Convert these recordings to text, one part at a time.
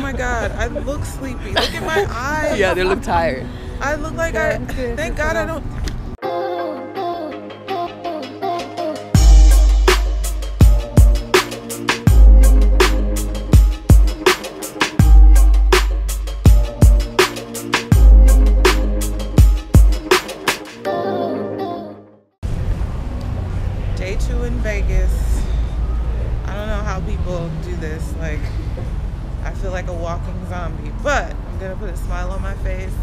my god, I look sleepy. Look at my eyes. Yeah, they look tired. I look like I. Thank God I don't. Day two in Vegas. I don't know how people do this. Like, feel like a walking zombie, but I'm gonna put a smile on my face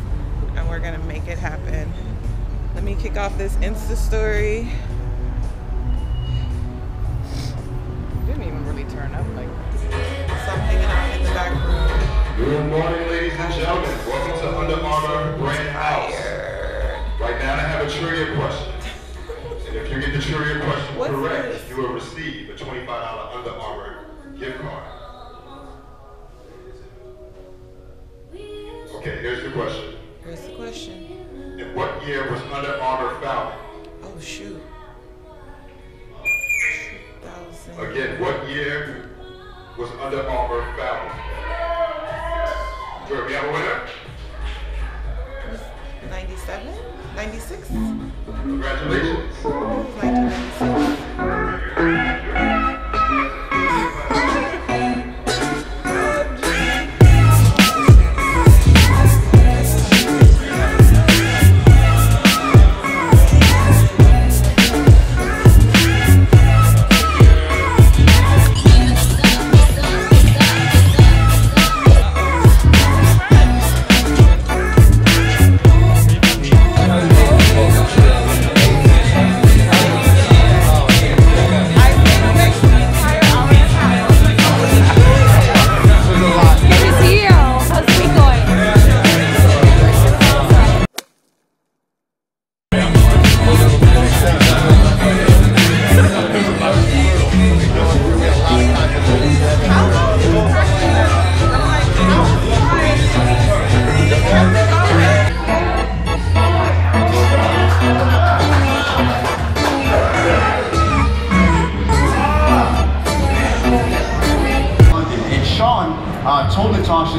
and we're gonna make it happen. Let me kick off this Insta story. Didn't even really turn up like. So I'm hanging out in the back room. Good morning, ladies and gentlemen. Welcome to Under Armour Grand House. Right now, I have a trivia question. And if you get the trivia question What's correct, this? you will receive a $25 Under Armour gift card. Question. In what year was Under Armour founded? Oh shoot. 2000. Again, what year was Under Armour founded? Good, we have a winner? 97? 96? Congratulations.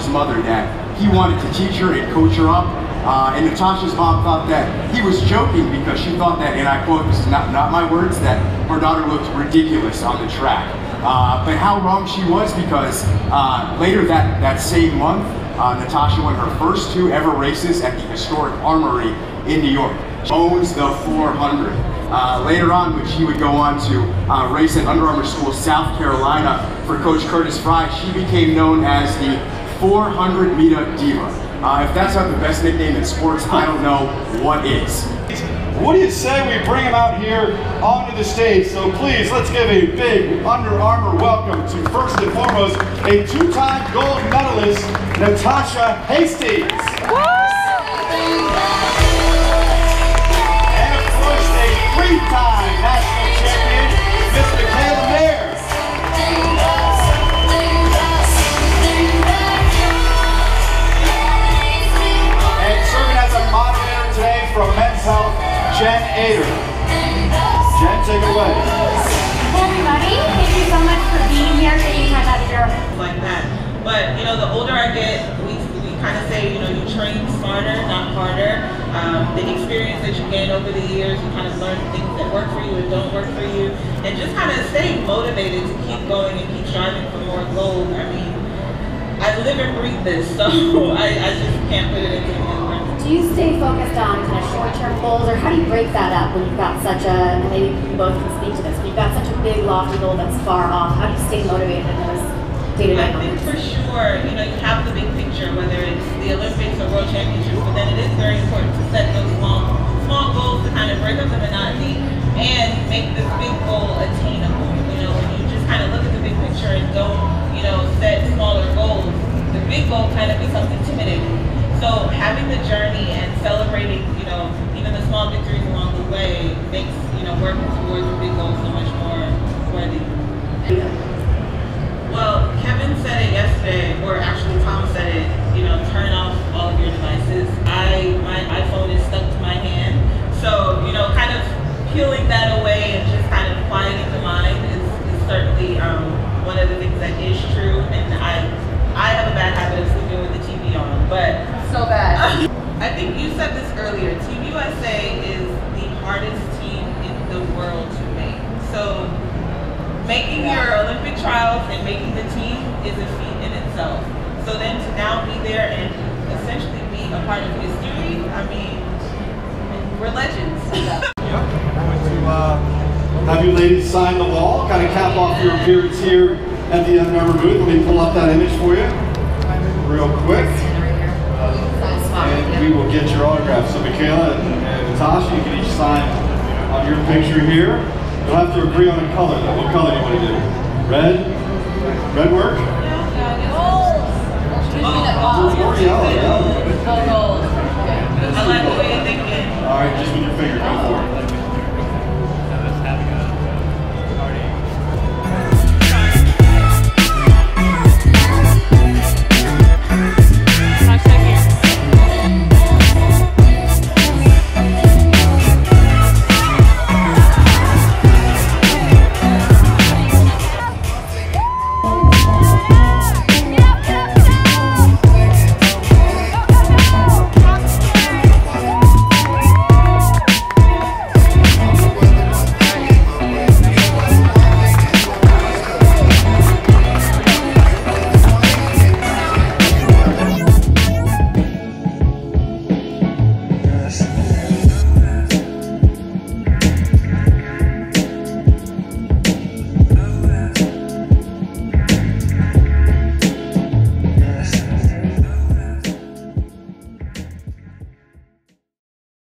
Mother that he wanted to teach her and coach her up. Uh, and Natasha's mom thought that he was joking because she thought that, and I quote, this is not, not my words, that her daughter looked ridiculous on the track. Uh, but how wrong she was because uh, later that, that same month, uh, Natasha won her first two ever races at the historic Armory in New York. She owns the 400. Uh, later on, when she would go on to uh, race at Under Armour School, South Carolina, for Coach Curtis Frye, she became known as the 400 meter diva. Uh, if that's not the best nickname in sports, I don't know what is. What do you say we bring him out here onto the stage? So please, let's give a big Under Armour welcome to first and foremost a two-time gold medalist, Natasha Hastings. And of course, a three-time national champion, smarter, not harder. Um, the experience that you gain over the years, you kind of learn things that work for you and don't work for you, and just kind of stay motivated to keep going and keep striving for more goals. I mean, I live and breathe this, so I, I just can't put it into words. Do you stay focused on kind of short-term goals, or how do you break that up when you've got such a, maybe you both can speak to this, when you've got such a big lofty goal that's far off, how do you stay motivated in those I think for sure, you know, you have the big picture, whether very important to set those small, small goals to kind of break up the monotony and make this big goal attainable. You know, when you just kind of look at the big picture and don't, you know, set smaller goals, the big goal kind of becomes intimidating. So having the journey and celebrating, you know, even the small victories along the way makes, you know, working towards the big goal so much more worthy. Well, Kevin said it yesterday, or actually Tom said it. You know, turn off all of your devices. I my iPhone is stuck to my hand, so you know, kind of peeling that away and just kind of quieting the mind is, is certainly um, one of the things that is true. And I I have a bad habit himself. So then to now be there and essentially be a part of history, I mean, we're legends. Yep. Going to uh, have you ladies sign the wall, kind of cap off your appearance here at the Under Armour booth. Let me pull up that image for you real quick. And we will get your autograph. So Michaela and, and Natasha, you can each sign on your picture here. You'll have to agree on a color though. What color do you want to do? Red? Red work? Gold. Oh, yellow, yeah. I like the way you think it. All right, just with your finger.